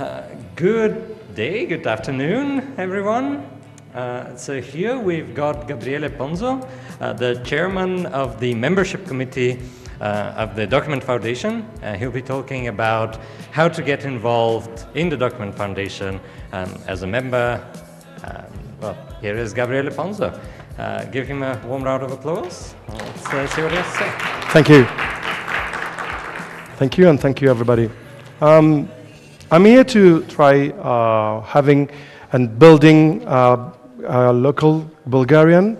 Uh, good day, good afternoon, everyone. Uh, so here we've got Gabriele Ponzo, uh, the chairman of the membership committee uh, of the Document Foundation. Uh, he'll be talking about how to get involved in the Document Foundation um, as a member. Um, well, here is Gabriele Ponzo. Uh, give him a warm round of applause. Let's see what he has to say. Thank you. Thank you, and thank you, everybody. Um, I'm here to try uh, having and building uh, a local Bulgarian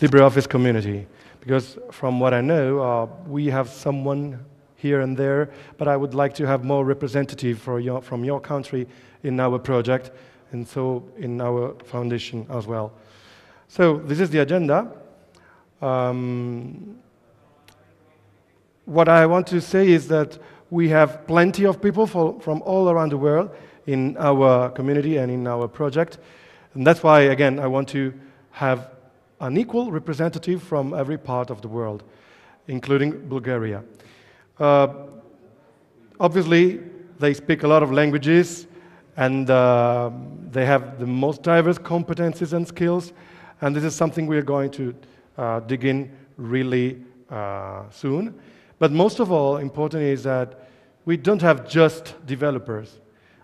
LibreOffice community. Because from what I know, uh, we have someone here and there, but I would like to have more representative your, from your country in our project, and so in our foundation as well. So this is the agenda. Um, what I want to say is that we have plenty of people for, from all around the world in our community and in our project. And that's why, again, I want to have an equal representative from every part of the world, including Bulgaria. Uh, obviously, they speak a lot of languages, and uh, they have the most diverse competencies and skills, and this is something we are going to uh, dig in really uh, soon. But most of all, important is that we don't have just developers.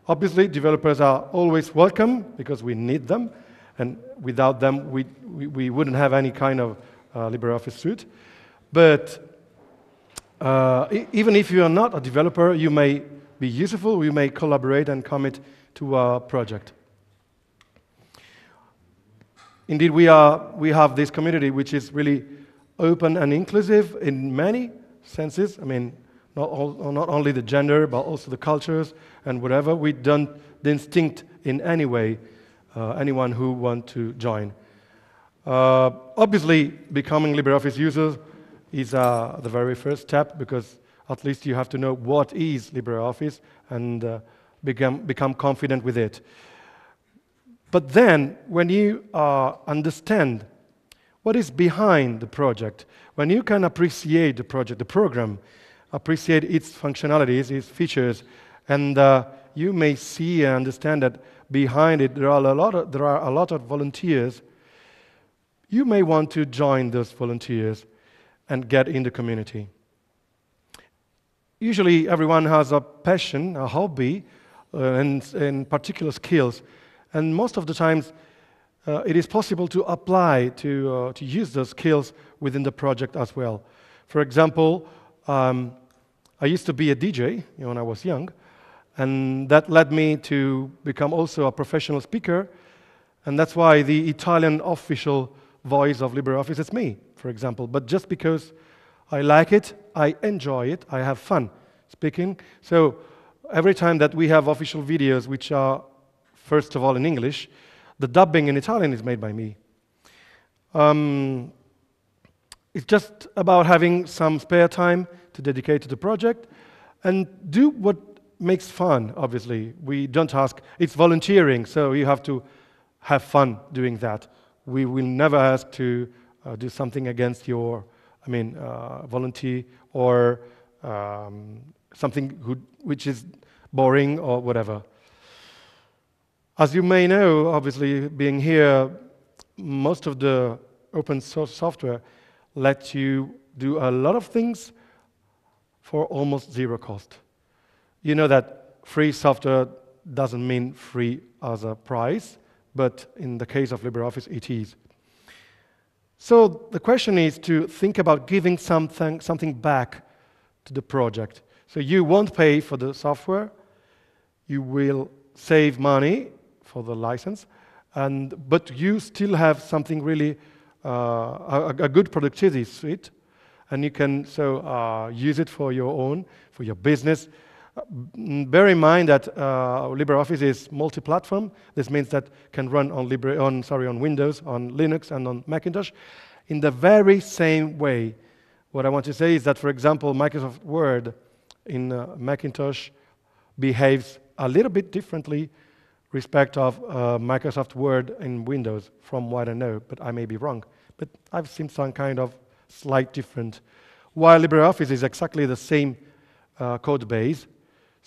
Obviously, developers are always welcome because we need them, and without them, we, we, we wouldn't have any kind of uh, LibreOffice suite. But uh, even if you are not a developer, you may be useful, you may collaborate and commit to a project. Indeed, we, are, we have this community which is really open and inclusive in many senses. I mean, not, all, not only the gender, but also the cultures and whatever. We don't distinct in any way uh, anyone who want to join. Uh, obviously, becoming LibreOffice users is uh, the very first step because at least you have to know what is LibreOffice and uh, become, become confident with it. But then, when you uh, understand what is behind the project, when you can appreciate the project, the program, appreciate its functionalities, its features, and uh, you may see and understand that behind it there are, a lot of, there are a lot of volunteers. You may want to join those volunteers and get in the community. Usually, everyone has a passion, a hobby, uh, and, and particular skills, and most of the times uh, it is possible to apply to, uh, to use those skills within the project as well. For example, um, I used to be a DJ you know, when I was young, and that led me to become also a professional speaker, and that's why the Italian official voice of LibreOffice is me, for example. But just because I like it, I enjoy it, I have fun speaking. So every time that we have official videos, which are first of all in English, the dubbing in Italian is made by me. Um, it's just about having some spare time to dedicate to the project and do what makes fun, obviously. We don't ask, it's volunteering, so you have to have fun doing that. We will never ask to uh, do something against your, I mean, uh, volunteer or um, something who, which is boring or whatever. As you may know, obviously, being here, most of the open source software lets you do a lot of things for almost zero cost. You know that free software doesn't mean free as a price, but in the case of LibreOffice, it is. So the question is to think about giving something, something back to the project. So you won't pay for the software, you will save money for the license, and, but you still have something really, a, a, good productivity suite, and you can so uh, use it for your own, for your business. Uh, bear in mind that uh, LibreOffice is multi-platform. This means that can run on, Libre, on, sorry, on Windows, on Linux, and on Macintosh in the very same way. What I want to say is that, for example, Microsoft Word in uh, Macintosh behaves a little bit differently respect of uh, Microsoft Word in Windows, from what I know, but I may be wrong. But I've seen some kind of slight difference. While LibreOffice is exactly the same uh, code base,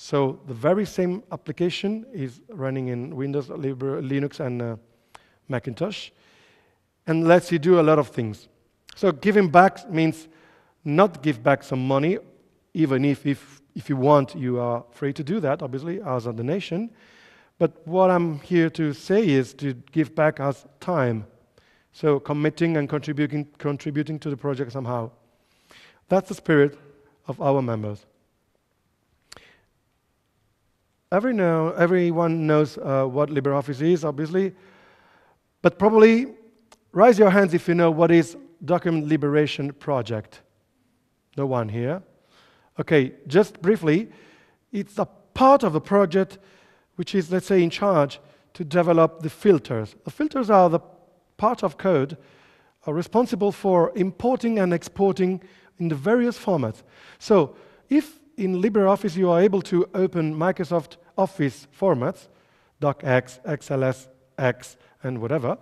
So the very same application is running in Windows, Linux, and uh, Macintosh, and lets you do a lot of things. So giving back means not give back some money, even if, if, if you want, you are free to do that, obviously, as a donation. But what I'm here to say is to give back as time. So committing and contributing, contributing to the project somehow. That's the spirit of our members. Every know, everyone knows uh, what LibreOffice is, obviously, but probably raise your hands if you know what is Document Liberation Project. No one here. Okay, just briefly, it's a part of the project which is, let's say, in charge to develop the filters. The filters are the part of code are responsible for importing and exporting in the various formats. So if in LibreOffice, you are able to open Microsoft Office formats, DocX, XLS, X, and whatever.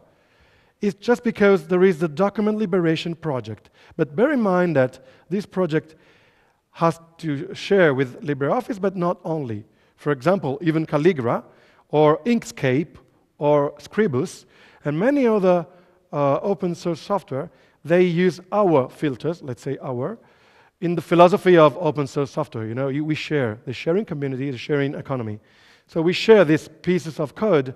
It's just because there is the Document Liberation Project. But bear in mind that this project has to share with LibreOffice, but not only. For example, even Calligra, or Inkscape, or Scribus, and many other uh, open source software, they use our filters, let's say our, in the philosophy of open source software, you know, we share the sharing community, the sharing economy. So we share these pieces of code,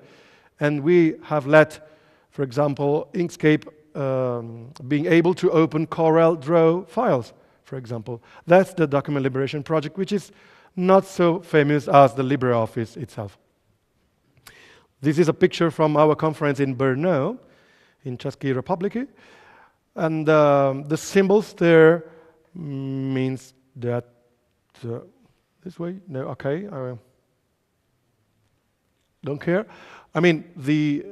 and we have let, for example, Inkscape um, being able to open Corel Draw files, for example. That's the Document Liberation Project, which is not so famous as the LibreOffice itself. This is a picture from our conference in Brno, in Czech Republic. And um, the symbols there means that uh, this way? No, okay. I don't care. I mean, the,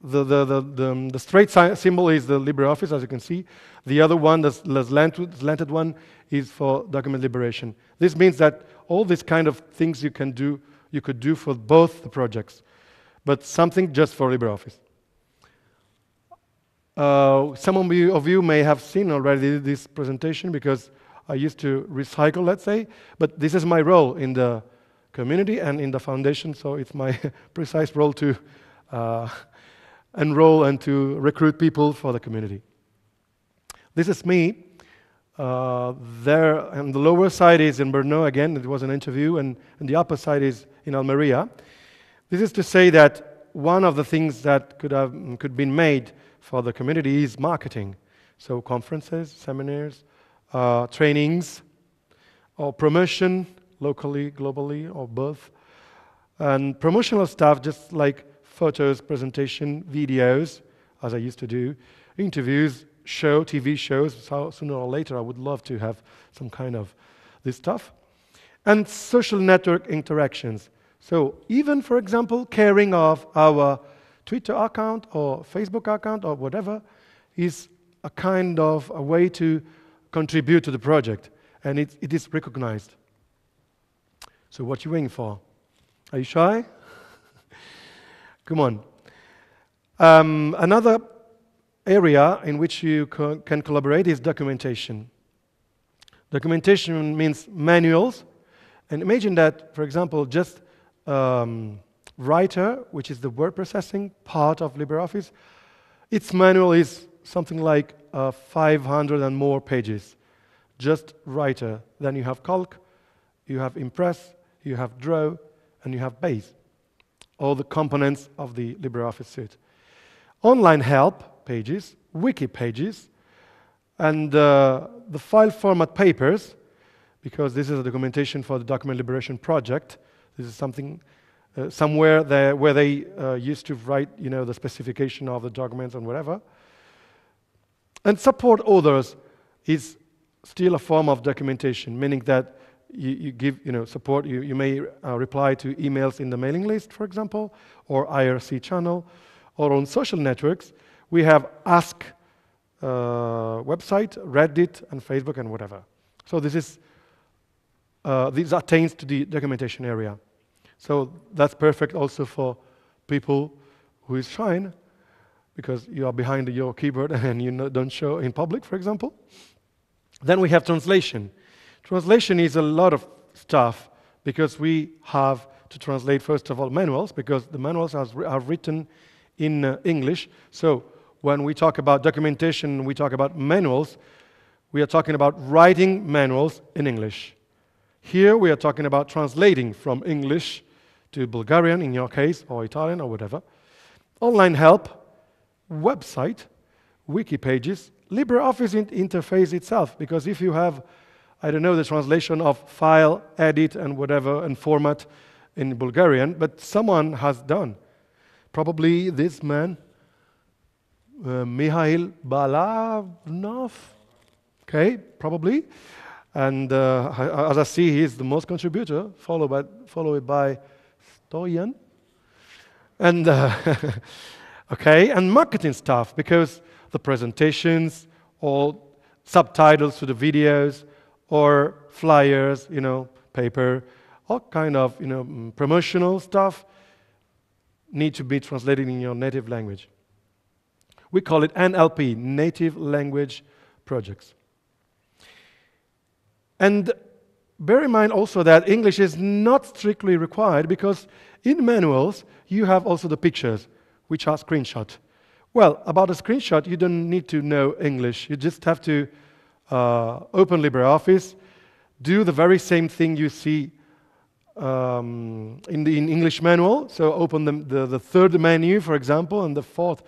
the, the, the, the, the straight symbol is the LibreOffice, as you can see. The other one, the slanted one, is for document liberation. This means that all these kind of things you can do, you could do for both the projects, but something just for LibreOffice. Uh, some of you, of you may have seen already this presentation because I used to recycle, let's say, but this is my role in the community and in the foundation, so it's my precise role to uh, enroll and to recruit people for the community. This is me. Uh, there, and the lower side is in Brno again, it was an interview, and, and the upper side is in Almeria. This is to say that one of the things that could have could been made for the community is marketing. So conferences, seminars, uh, trainings, or promotion locally, globally, or both. And promotional stuff, just like photos, presentation, videos, as I used to do, interviews, show, TV shows. So sooner or later, I would love to have some kind of this stuff. And social network interactions. So even, for example, caring of our Twitter account or Facebook account or whatever is a kind of a way to contribute to the project, and it, it is recognized. So what are you waiting for? Are you shy? Come on. Um, another area in which you co can collaborate is documentation. Documentation means manuals, and imagine that, for example, just um, Writer, which is the word processing part of LibreOffice, its manual is something like uh, 500 and more pages. Just Writer. Then you have Calc, you have Impress, you have Draw, and you have Base. All the components of the LibreOffice suite. Online help pages, wiki pages, and uh, the file format papers, because this is a documentation for the Document Liberation Project. This is something uh, somewhere there where they uh, used to write, you know, the specification of the documents and whatever. And support others is still a form of documentation, meaning that you, you give, you know, support. You, you may uh, reply to emails in the mailing list, for example, or IRC channel, or on social networks. We have Ask uh, website, Reddit, and Facebook, and whatever. So this is uh, this attains to the documentation area. So that's perfect also for people who is shy because you are behind your keyboard and you don't show in public, for example. Then we have translation. Translation is a lot of stuff, because we have to translate, first of all, manuals, because the manuals are, written in uh, English. So when we talk about documentation, we talk about manuals, we are talking about writing manuals in English. Here we are talking about translating from English to Bulgarian, in your case, or Italian, or whatever. Online help, website, wiki pages, LibreOffice in- interface itself, because if you have, I don't know, the translation of file, edit, and whatever, and format in Bulgarian, but someone has done. Probably this man, uh, Mikhail okay, probably. And uh, as I see, he's the most contributor, followed by, followed by Stoyan. And, uh, okay, and marketing stuff, because the presentations or subtitles to the videos or flyers, you know, paper, all kind of, you know, mm, promotional stuff need to be translated in your native language. We call it NLP, Native Language Projects. And bear in mind also that English is not strictly required because in manuals you have also the pictures, which are screenshot. Well, about a screenshot, you don't need to know English. You just have to uh, open LibreOffice, do the very same thing you see um, in the in English manual. So open the, the, the, third menu, for example, and the fourth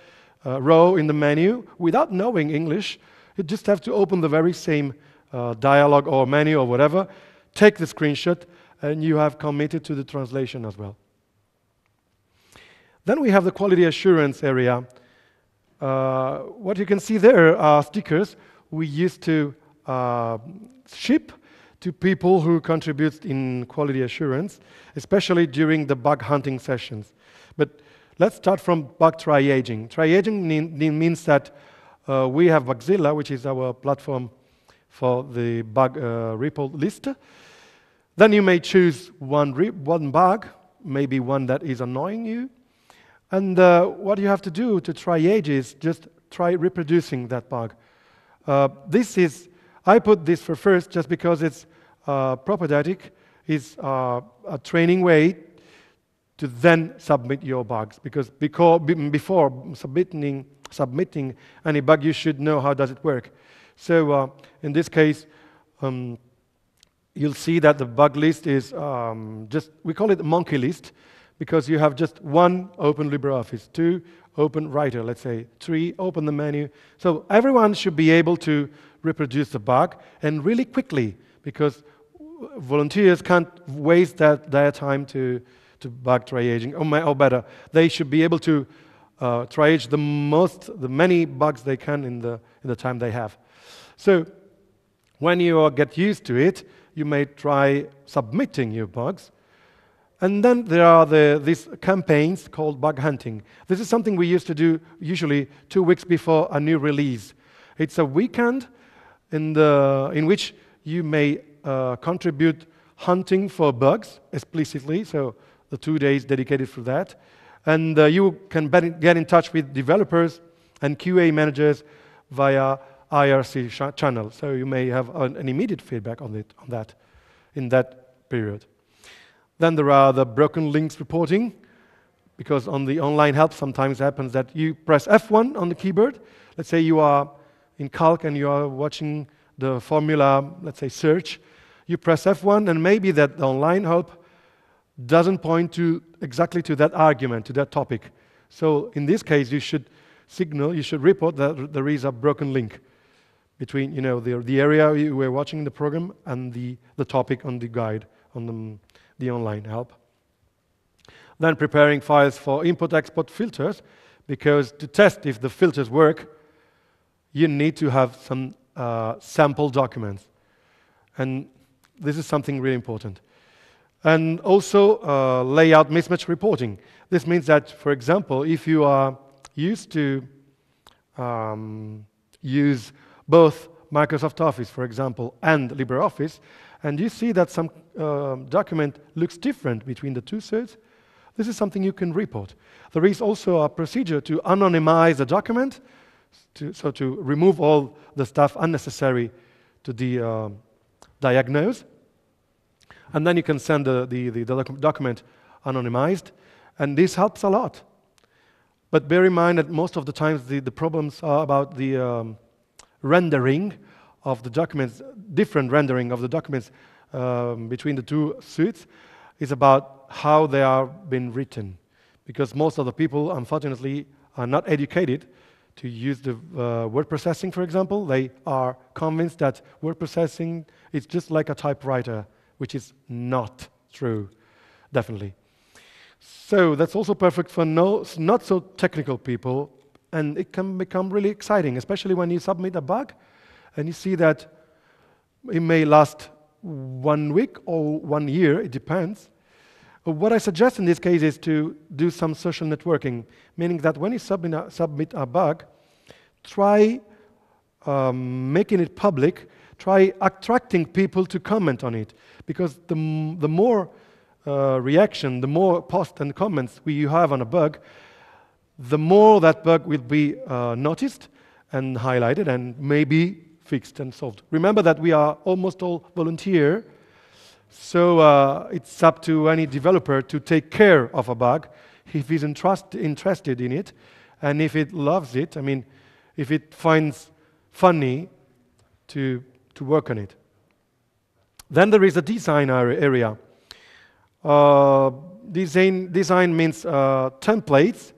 uh, row in the menu without knowing English. You just have to open the very same uh, dialogue or menu or whatever, take the screenshot, and you have committed to the translation as well. Then we have the quality assurance area. Uh, what you can see there are stickers we used to uh, ship to people who contribute in quality assurance, especially during the bug hunting sessions. But let's start from bug triaging. Triaging means that uh, we have Bugzilla, which is our platform for the bug uh, report list. Then you may choose one, one bug, maybe one that is annoying you. And uh, what you have to do to triage is just try reproducing that bug. Uh, this is, I put this for first just because it's uh, propedeutic, is uh, a training way to then submit your bugs. Because before, before submitting, submitting any bug, you should know how does it work. So uh, in this case, um, you'll see that the bug list is um, just, we call it the monkey list because you have just one open LibreOffice, two open Writer, let's say, three open the menu. So everyone should be able to reproduce the bug and really quickly because volunteers can't waste that, their time to, to bug triaging, or, or better, they should be able to uh, triage the most, the many bugs they can in the, in the time they have. So when you get used to it, you may try submitting your bugs. And then there are the, these campaigns called bug hunting. This is something we used to do usually two weeks before a new release. It's a weekend in, the, in which you may uh, contribute hunting for bugs explicitly, so the two days dedicated for that. And uh, you can get in touch with developers and QA managers via IRC channel. So you may have an, an immediate feedback on, it, on that in that period. Then there are the broken links reporting, because on the online help sometimes happens that you press F1 on the keyboard. Let's say you are in Calc and you are watching the formula, let's say search. You press F1 and maybe that online help doesn't point to exactly to that argument, to that topic. So in this case, you should signal, you should report that there is a broken link between you know, the, the area you were watching the program and the, the topic on the guide, on the, the online help. Then preparing files for import-export filters, because to test if the filters work, you need to have some uh, sample documents. And this is something really important. And also uh, layout mismatch reporting. This means that, for example, if you are used to um, use both Microsoft Office, for example, and LibreOffice, and you see that some uh, document looks different between the two suites, this is something you can report. There is also a procedure to anonymize the document, to, so to remove all the stuff unnecessary to the uh, diagnose. And then you can send the, the, the doc- document anonymized, and this helps a lot. But bear in mind that most of the times the, the problems are about the um, rendering of the documents, different rendering of the documents um, between the two suites, is about how they are being written. Because most of the people, unfortunately, are not educated to use the uh, word processing, for example. They are convinced that word processing is just like a typewriter, which is not true, definitely. So that's also perfect for no, not so technical people, and it can become really exciting, especially when you submit a bug and you see that it may last one week or one year, it depends. What I suggest in this case is to do some social networking, meaning that when you submit a, submit a bug, try um, making it public, try attracting people to comment on it, because the, the more uh, reaction, the more posts and comments we, you have on a bug, the more that bug will be uh, noticed and highlighted and maybe fixed and solved. Remember that we are almost all volunteer, so uh, it's up to any developer to take care of a bug if he's entrust- interested in it and if it loves it. I mean, if it finds funny to, to work on it. Then there is a design area. Uh, design, design means uh, templates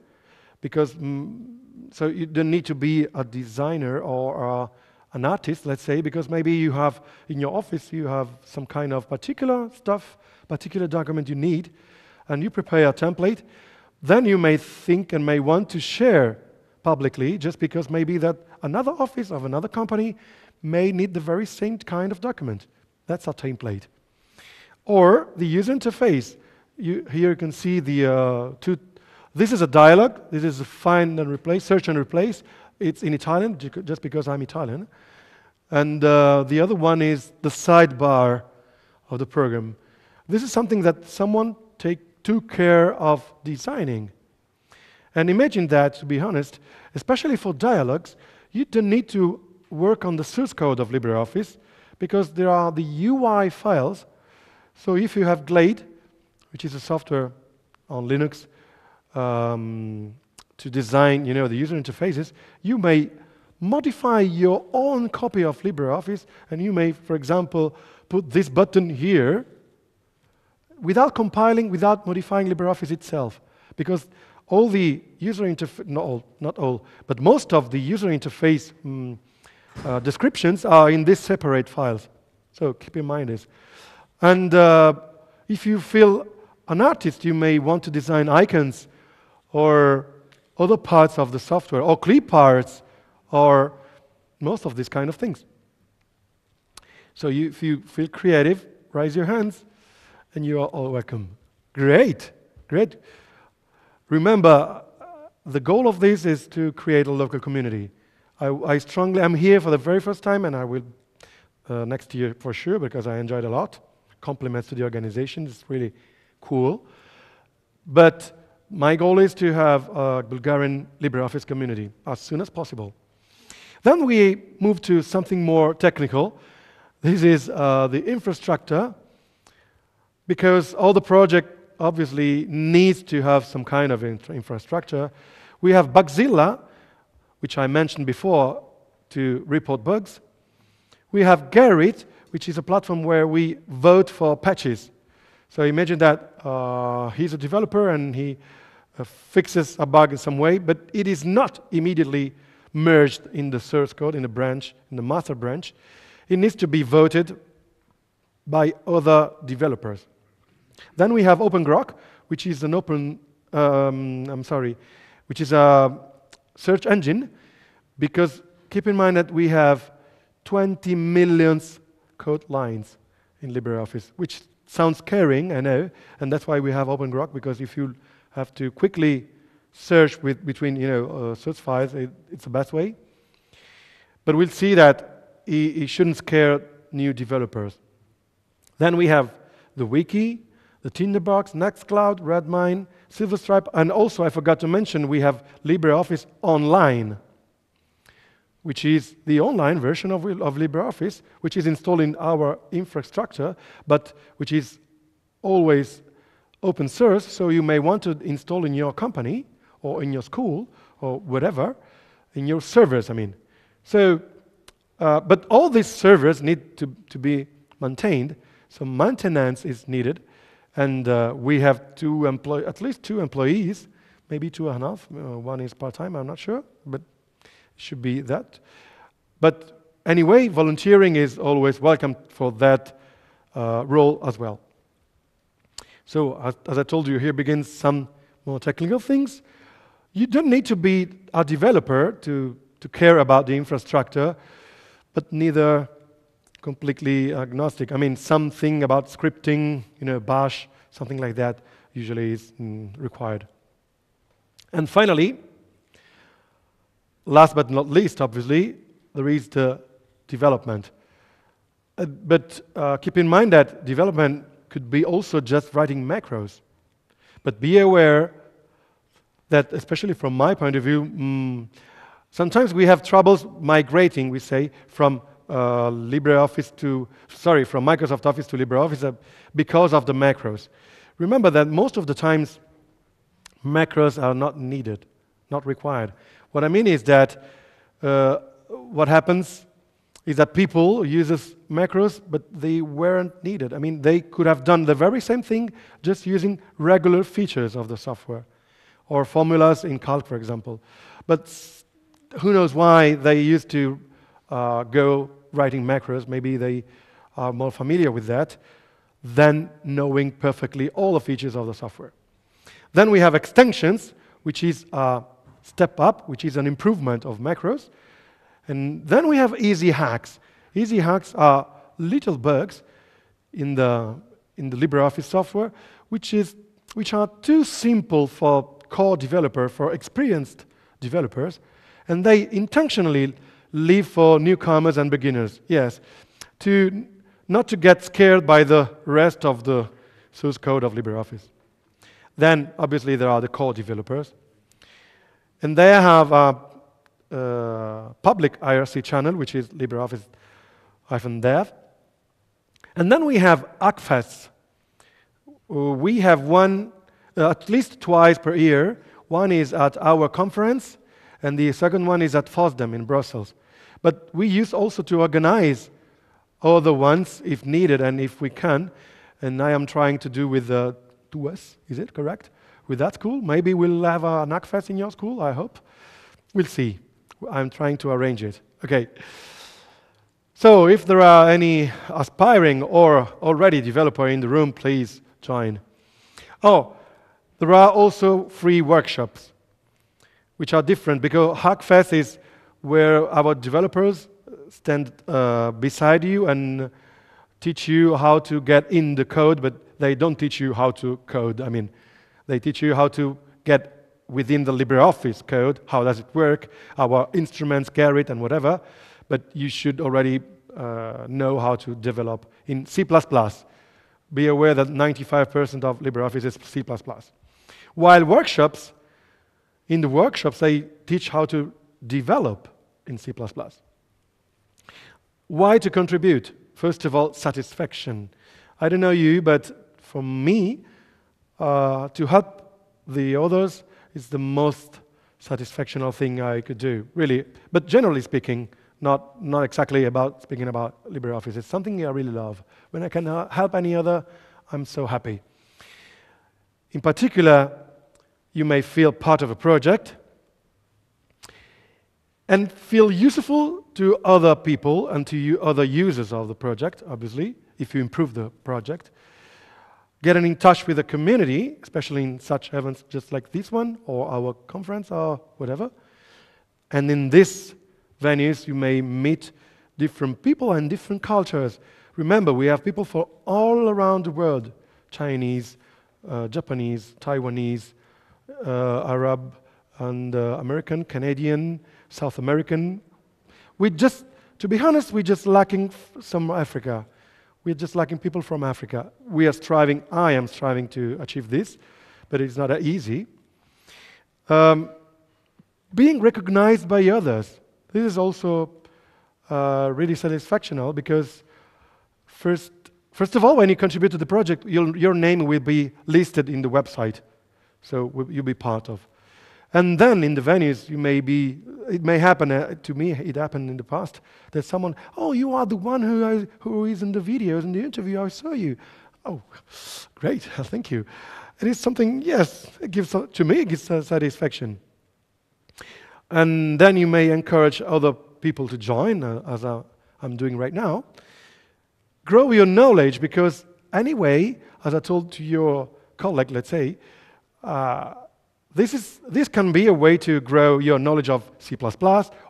because mm, so you don't need to be a designer or an artist, let's say, because maybe you have in your office you have some kind of particular stuff, particular document you need, and you prepare a template. Then you may think and may want to share publicly, just because maybe that another office of another company may need the very same kind of document. That's a template. Or the user interface. You, here you can see the uh, two. This is a dialog. This is a find and replace, search and replace. It's in Italian, just because I'm Italian. And uh, the other one is the sidebar of the program. This is something that someone take, took care of designing. And imagine that, to be honest, especially for dialogues, you don't need to work on the source code of LibreOffice because there are the UI files. So if you have Glade, which is a software on Linux um, to design, you know, the user interfaces, you may modify your own copy of LibreOffice, and you may, for example, put this button here without compiling, without modifying LibreOffice itself, because all the user interface, not all, not all, but most of the user interface um, uh, descriptions are in these separate files. So keep in mind this. And uh, if you feel an artist, you may want to design icons or other parts of the software, or clip parts, or most of these kind of things. So you, if you feel creative, raise your hands, and you are all welcome. Great, great. Remember, the goal of this is to create a local community. I, I strongly, I'm here for the very first time, and I will uh, next year for sure because I enjoyed a lot. Compliments to the organization, it's really cool. But my goal is to have a Bulgarian LibreOffice community as soon as possible. Then we move to something more technical. This is uh, the infrastructure, because all the project obviously needs to have some kind of infra infrastructure. We have Bugzilla, which I mentioned before, to report bugs. We have Gerrit, which is a platform where we vote for patches. So imagine that uh, he's a developer and he uh, fixes a bug in some way, but it is not immediately merged in the source code, in the branch, in the master branch. It needs to be voted by other developers. Then we have OpenGrok, which is an open, um, I'm sorry, which is a search engine, because keep in mind that we have 20 million code lines in LibreOffice, which sounds caring, I know, and that's why we have OpenGrok, because if you have to quickly search with, between you know, uh, search files, it, it's the best way. But we'll see that it, it shouldn't scare new developers. Then we have the wiki, the Tinderbox, Nextcloud, Redmine, Silverstripe, and also I forgot to mention we have LibreOffice Online, which is the online version of, of LibreOffice, which is installed in our infrastructure, but which is always open source, so you may want to install in your company or in your school or whatever, in your servers, I mean. So, uh, but all these servers need to, to be maintained, so maintenance is needed. And uh, we have two employ- at least two employees, maybe two and a half. Uh, one is part time, I'm not sure, but should be that. But anyway, volunteering is always welcome for that uh, role as well. So, as, as I told you, here begins some more technical things. You don't need to be a developer to, to care about the infrastructure, but neither completely agnostic. I mean, something about scripting, you know, bash, something like that usually is mm, required. And finally, last but not least, obviously, there is the development. Uh, but uh, keep in mind that development could be also just writing macros. But be aware that, especially from my point of view, mm, sometimes we have troubles migrating, we say, from uh, LibreOffice to, sorry, from Microsoft Office to LibreOffice uh, because of the macros. Remember that most of the times macros are not needed, not required. What I mean is that uh, what happens is that people uses macros, but they weren't needed. I mean, they could have done the very same thing just using regular features of the software or formulas in Calc, for example. But who knows why they used to uh, go writing macros. Maybe they are more familiar with that than knowing perfectly all the features of the software. Then we have extensions, which is a step up, which is an improvement of macros. And then we have easy hacks. Easy hacks are little bugs in the, in the LibreOffice software, which, is, which are too simple for core developer, for experienced developers, and they intentionally leave for newcomers and beginners. Yes, to not to get scared by the rest of the source code of LibreOffice. Then, obviously, there are the core developers, and they have a uh, public IRC channel, which is LibreOffice-dev. And then we have. Uh, we have one uh, at least twice per year. One is at our conference, and the second one is at FOSDEM in Brussels. But we use also to organize other ones if needed and if we can. And I am trying to do with the uh, TUS, is it correct? With that school? Maybe we'll have a Hackfest in your school, I hope. We'll see. I'm trying to arrange it. Okay. So if there are any aspiring or already developer in the room, please join. Oh, there are also free workshops, which are different because Hackfest is where our developers stand uh, beside you and teach you how to get in the code, but they don't teach you how to code. I mean, they teach you how to get within the LibreOffice code, how does it work, our instruments, Gerrit, and whatever, but you should already uh, know how to develop in C++. Be aware that 95% of LibreOffice is C++. While workshops, in the workshops, they teach how to develop in C++. Why to contribute? First of all, satisfaction. I don't know you, but for me, uh, to help the others is the most satisfactional thing I could do, really. But generally speaking, not, not exactly about speaking about LibreOffice. It's something I really love. When I can help any other, I'm so happy. In particular, you may feel part of a project and feel useful to other people and to other users of the project, obviously, if you improve the project getting in touch with the community, especially in such events just like this one or our conference or whatever. And in these venues, you may meet different people and different cultures. Remember, we have people from all around the world Chinese, uh, Japanese, Taiwanese, uh, Arab, and uh, American, Canadian, South American. We just, to be honest, we're just lacking some Africa. We're just lacking people from Africa. We are striving, I am striving to achieve this, but it's not easy. Um, being recognized by others. This is also uh, really satisfactional because first, First of all, when you contribute to the project, your, name will be listed in the website. So you'll be part of. And then in the venues, you may be, it may happen, uh, to me, it happened in the past, that someone, oh, you are the one who, I, who is in the videos, in the interview, I saw you. Oh, great, thank you. It is something, yes, it gives, to me, it gives satisfaction. And then you may encourage other people to join, uh, as I, I'm doing right now. Grow your knowledge because, anyway, as I told to your colleague, let's say, uh, this, is, this can be a way to grow your knowledge of C++,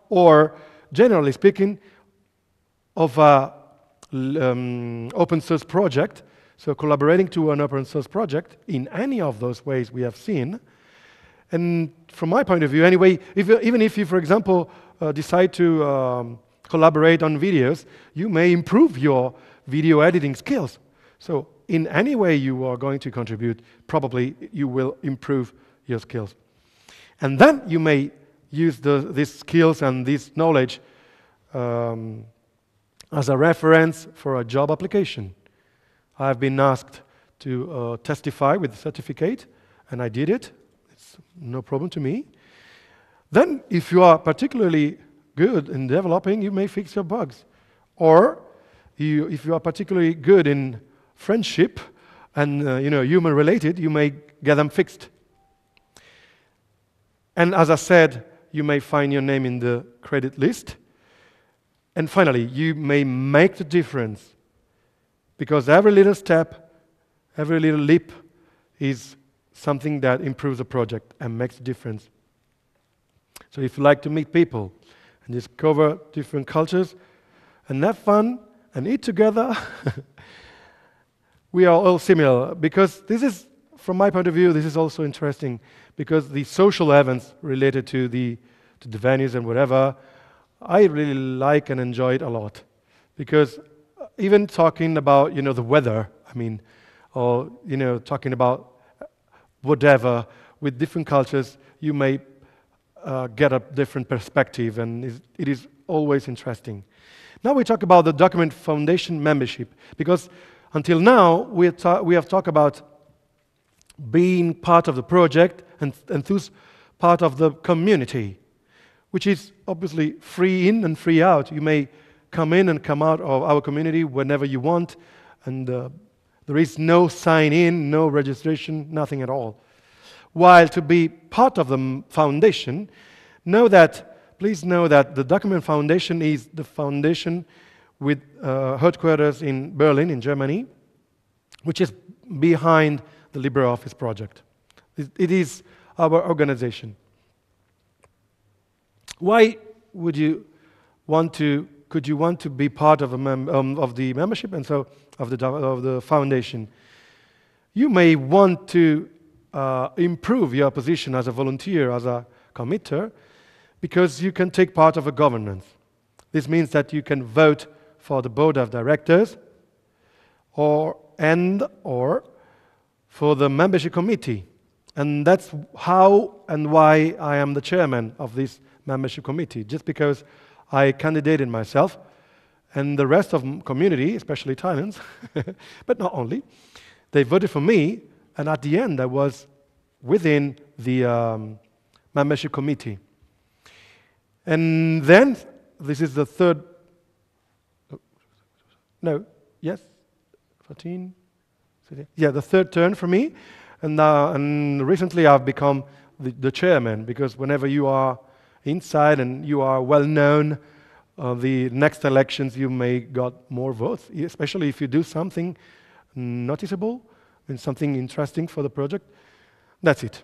or generally speaking, of an um, open source project. So collaborating to an open source project in any of those ways we have seen. And from my point of view, anyway, if, even if you, for example, uh, decide to um, collaborate on videos, you may improve your video editing skills. So in any way you are going to contribute, probably you will improve your skills. And then you may use the, these skills and this knowledge um, as a reference for a job application. I've been asked to uh, testify with the certificate, and I did it. It's no problem to me. Then, if you are particularly good in developing, you may fix your bugs. Or, you, if you are particularly good in friendship and uh, you know human related, you may get them fixed. And as I said, you may find your name in the credit list. And finally, you may make the difference because every little step, every little leap is something that improves a project and makes a difference. So if you like to meet people and discover different cultures and have fun and eat together, we are all similar because this is, from my point of view, this is also interesting because the social events related to the, to the venues and whatever, I really like and enjoy it a lot. Because even talking about, you know, the weather, I mean, or, you know, talking about whatever with different cultures, you may uh, get a different perspective, and it is always interesting. Now we talk about the Document Foundation membership, because until now we, we have talked about being part of the project and, and thus part of the community, which is obviously free in and free out. You may come in and come out of our community whenever you want, and uh, there is no sign in, no registration, nothing at all. While to be part of the foundation, know that, please know that the Document Foundation is the foundation with uh, headquarters in Berlin, in Germany, which is behind the LibreOffice project. It is our organization. Why would you want to, could you want to be part of, um, of the membership and so of the, of the foundation? You may want to uh, improve your position as a volunteer, as a committer, because you can take part of a governance. This means that you can vote for the board of directors or and or for the membership committee. And that's how and why I am the chairman of this membership committee, just because I candidated myself and the rest of community, especially Italians, but not only, they voted for me, and at the end I was within the um, membership committee. And then, this is the third, no, yes, 14, yeah, the third turn for me. And, and recently I've become the, the, chairman because whenever you are inside and you are well known, uh, the next elections you may got more votes, especially if you do something noticeable and something interesting for the project. That's it.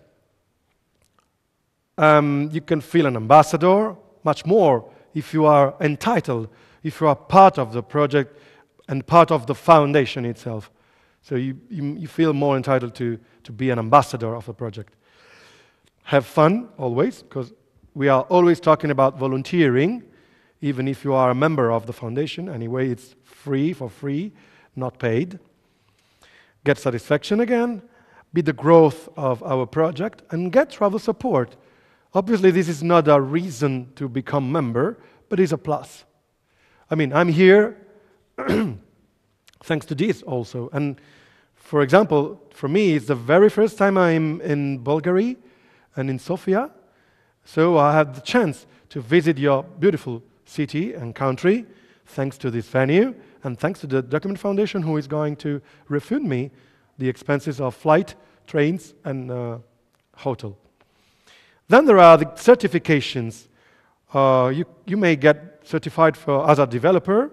Um, you can feel an ambassador, much more if you are entitled, if you are part of the project and part of the foundation itself. So you, you, you feel more entitled to, to be an ambassador of a project. Have fun always, because we are always talking about volunteering, even if you are a member of the foundation. Anyway, it's free for free, not paid. Get satisfaction again, be the growth of our project, and get travel support. Obviously, this is not a reason to become member, but it's a plus. I mean, I'm here thanks to this also. And for example, for me, it's the very first time I'm in Bulgaria and in Sofia. So I had the chance to visit your beautiful city and country thanks to this venue and thanks to the Document Foundation who is going to refund me the expenses of flight, trains, and uh, hotel. Then there are the certifications. Uh, you, you may get certified for, as a developer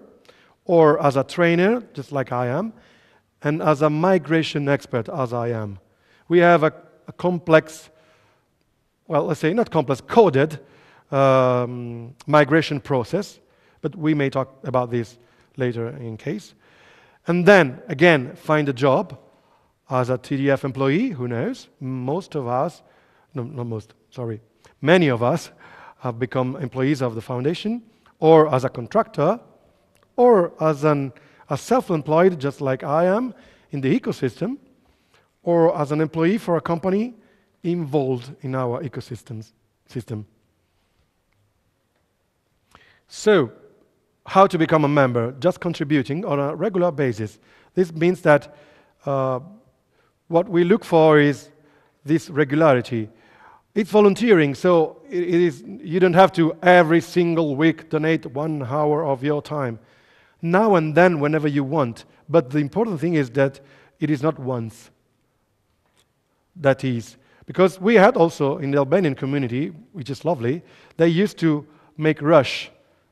or as a trainer, just like I am and as a migration expert, as I am. We have a, a complex, well, let's say not complex, coded um, migration process, but we may talk about this later in case. And then, again, find a job as a TDF employee, who knows? Most of us, no, not most, sorry, many of us have become employees of the foundation, or as a contractor, or as an as self-employed, just like I am, in the ecosystem, or as an employee for a company involved in our ecosystems system. So, how to become a member? Just contributing on a regular basis. This means that uh, what we look for is this regularity. It's volunteering, so it is, you don't have to every single week donate one hour of your time now and then whenever you want. But the important thing is that it is not once. That is. Because we had also in the Albanian community, which is lovely, they used to make rush.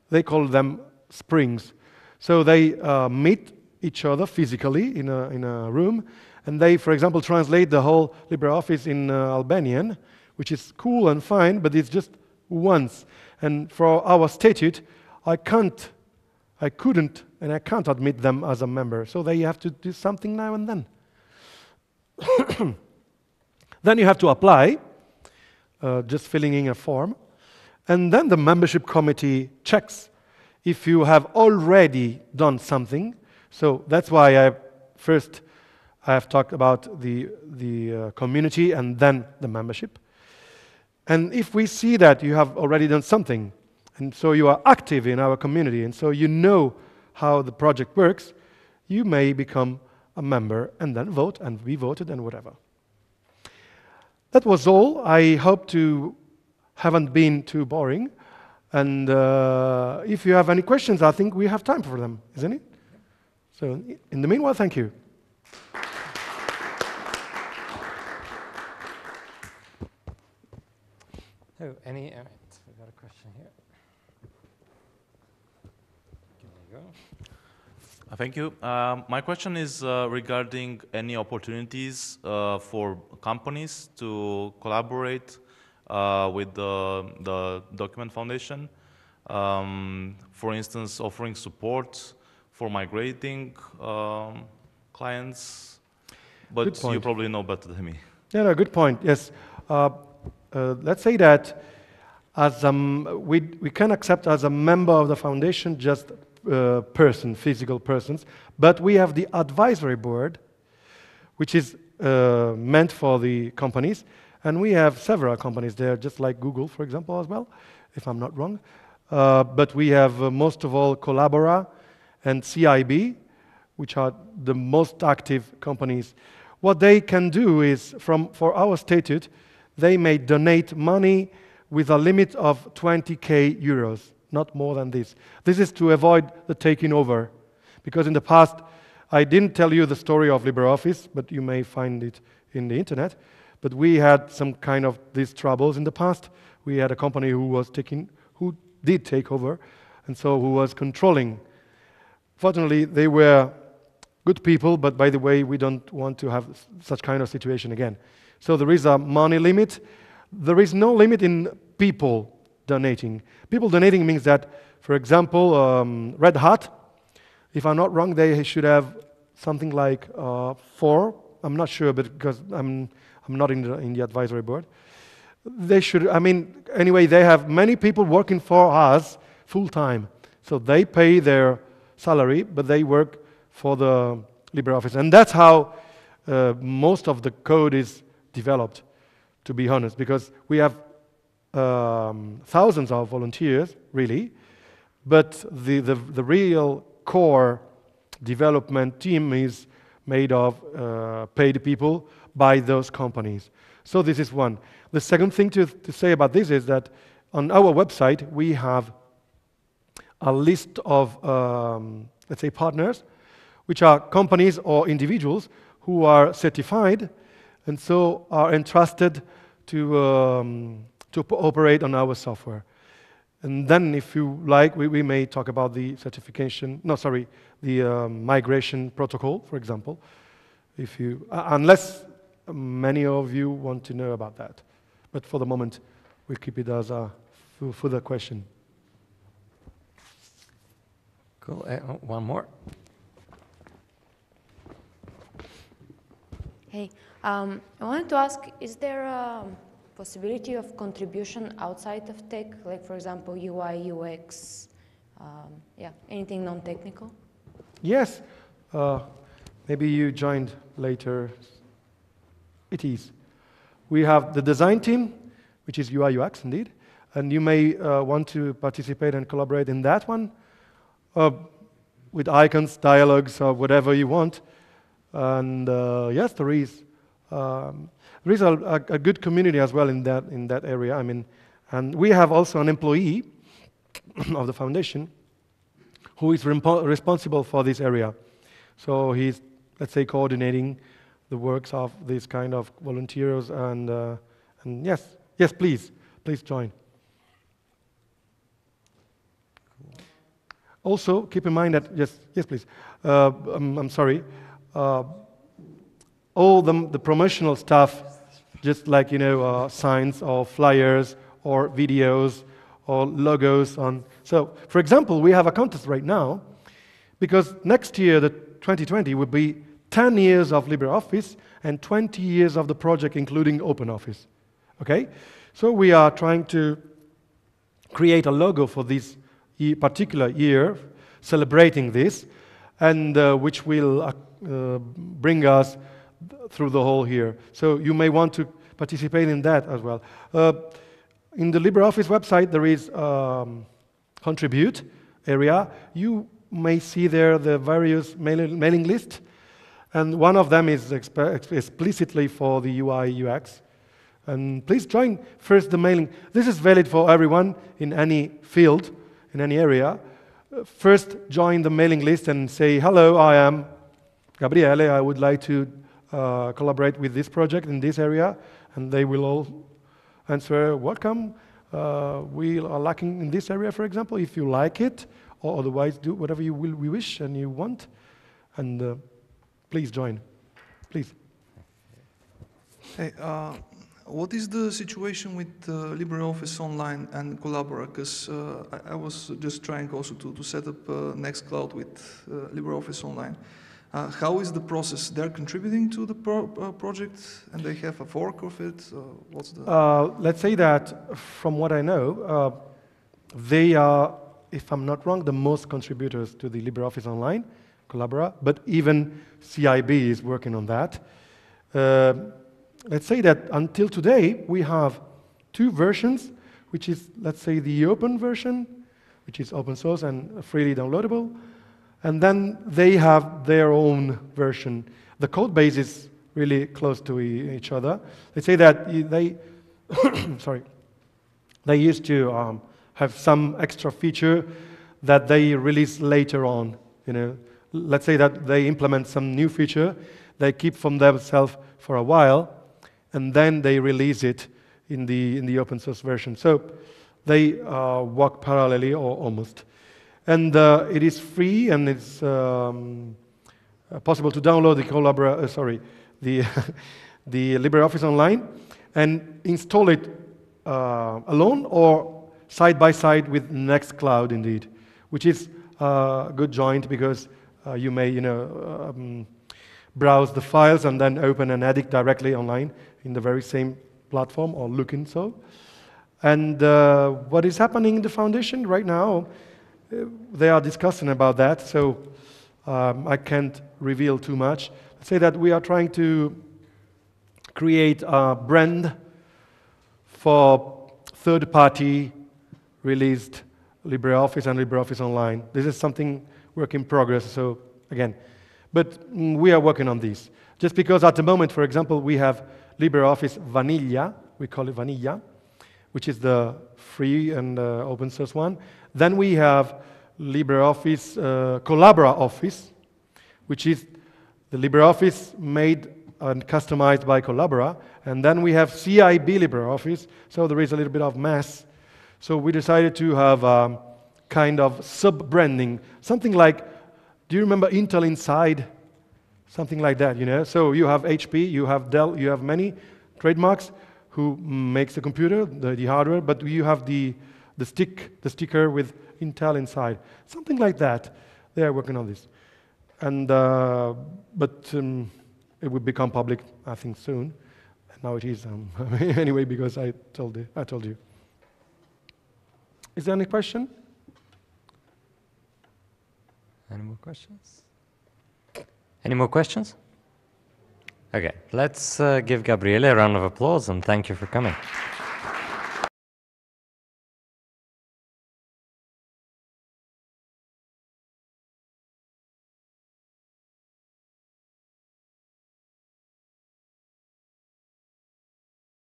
They call them sprints. So they uh, meet each other physically in a, in a room, and they, for example, translate the whole LibreOffice in uh, Albanian, which is cool and fine, but it's just once. And for our statute, I can't I couldn't and I can't admit them as a member, so they have to do something now and then. then you have to apply, uh, just filling in a form, and then the membership committee checks if you have already done something. So that's why I first I have talked about the, the uh, community and then the membership. And if we see that you have already done something, and so you are active in our community, and so you know how the project works, you may become a member and then vote and be voted and whatever. That was all. I hope to haven't been too boring. And uh, if you have any questions, I think we have time for them, isn't it? So, in the meanwhile, thank you. Oh, any? Uh, we got a question here. Uh, thank you. Um, my question is uh, regarding any opportunities uh, for companies to collaborate uh, with the, the, Document Foundation. Um, for instance, offering support for migrating um, clients. But you probably know better than me. Yeah, no, good point. Yes. Uh, uh, let's say that as um, we, we can accept as a member of the foundation just uh, person, physical persons, but we have the advisory board, which is uh, meant for the companies, and we have several companies there, just like Google, for example, as well, if I'm not wrong. Uh, but we have uh, most of all Collabora and CIB, which are the most active companies. What they can do is, from, for our statute, they may donate money with a limit of 20k euros not more than this. This is to avoid the taking over. Because in the past, I didn't tell you the story of LibreOffice, but you may find it in the internet. But we had some kind of these troubles in the past. We had a company who was taking, who did take over, and so who was controlling. Fortunately, they were good people, but by the way, we don't want to have such kind of situation again. So there is a money limit. There is no limit in people donating. People donating means that, for example, um, Red Hat, if I'm not wrong, they should have something like uh, four. I'm not sure, but because I'm, I'm not in the, in the advisory board. They should, I mean, anyway, they have many people working for us full time. So they pay their salary, but they work for the LibreOffice. And that's how uh, most of the code is developed, to be honest, because we have um, thousands of volunteers, really, but the, the, the real core development team is made of uh, paid people by those companies. So this is one. The second thing to, to say about this is that on our website we have a list of, um, let's say, partners, which are companies or individuals who are certified and so are entrusted to, um, to operate on our software. And then, if you like, we, we may talk about the certification, no, sorry, the um, migration protocol, for example, if you, uh, unless many of you want to know about that. But for the moment, we'll keep it as a further question. Cool. Uh, one more. Hey, um, I wanted to ask, is there a possibility of contribution outside of tech, like for example, UI, UX, um, yeah, anything non-technical? Yes. Uh, maybe you joined later. It is. We have the design team, which is UI, UX indeed, and you may uh, want to participate and collaborate in that one uh, with icons, dialogues, or whatever you want. And uh, yes, there is. Um, there is a, a, a, good community as well in that, in that area. I mean, and we have also an employee of the foundation who is responsible for this area. So he's, let's say, coordinating the works of these kind of volunteers. And, uh, and yes, yes, please, please join. Also, keep in mind that, yes, yes, please. Uh, I'm, I'm sorry uh, all the, the, promotional stuff, just like you know uh, signs or flyers or videos or logos on. So, for example, we have a contest right now because next year, the 2020, will be 10 years of LibreOffice and 20 years of the project, including OpenOffice. Okay, so we are trying to create a logo for this particular year, celebrating this, and uh, which will uh, uh, bring us through the whole here. So you may want to participate in that as well. Uh, in the LibreOffice website, there is um, contribute area. You may see there the various mailing, mailing lists, and one of them is explicitly for the UI UX. And please join first the mailing. This is valid for everyone in any field, in any area. First, join the mailing list and say, hello, I am Gabriele, I would like to uh, collaborate with this project in this area, and they will all answer, welcome. Uh, we are lacking in this area, for example, if you like it, or otherwise do whatever you will, we wish and you want, and uh, please join, please. Hey, uh, what is the situation with uh, LibreOffice Online and Collabora? Because uh, I, I, was just trying also to, to set up uh, Nextcloud with uh, LibreOffice Online. Uh, how is the process? They're contributing to the pro uh, project and they have a fork of it? Uh, what's the... Uh, let's say that from what I know, uh, they are, if I'm not wrong, the most contributors to the LibreOffice Online, Collabora, but even CIB is working on that. Uh, let's say that until today, we have two versions, which is, let's say, the open version, which is open source and freely downloadable, and then they have their own version. The code base is really close to each other. They say that they, sorry, they used to um, have some extra feature that they release later on. You know, let's say that they implement some new feature, they keep from themselves for a while, and then they release it in the in the open source version. So they uh, work parallelly or almost. And uh, it is free and it's um, uh, possible to download the Collabora, uh, sorry, the, the LibreOffice Online and install it uh, alone or side by side with Nextcloud indeed, which is a good joint because uh, you may, you know, um, browse the files and then open and edit directly online in the very same platform or looking so. And uh, what is happening in the foundation right now they are discussing about that, so um, I can't reveal too much. Let's say that we are trying to create a brand for third-party released LibreOffice and LibreOffice Online. This is something work in progress, so again. But mm, we are working on this. Just because at the moment, for example, we have LibreOffice Vanilla, we call it Vanilla, which is the free and uh, open source one. Then we have LibreOffice uh, Collabora Office, which is the LibreOffice made and customized by Collabora. And then we have CIB LibreOffice, so there is a little bit of mess. So we decided to have um, kind of sub-branding, something like, do you remember Intel Inside? Something like that, you know? So you have HP, you have Dell, you have many trademarks who makes the computer, the, the hardware, but you have the, the stick, the sticker with Intel inside. Something like that. They are working on this. And, uh, but um, it will become public, I think, soon. Now it is, um, anyway, because I told, you, I told you. Is there any question? Any more questions? Any more questions? Okay, let's uh, give Gabriele a round of applause and thank you for coming.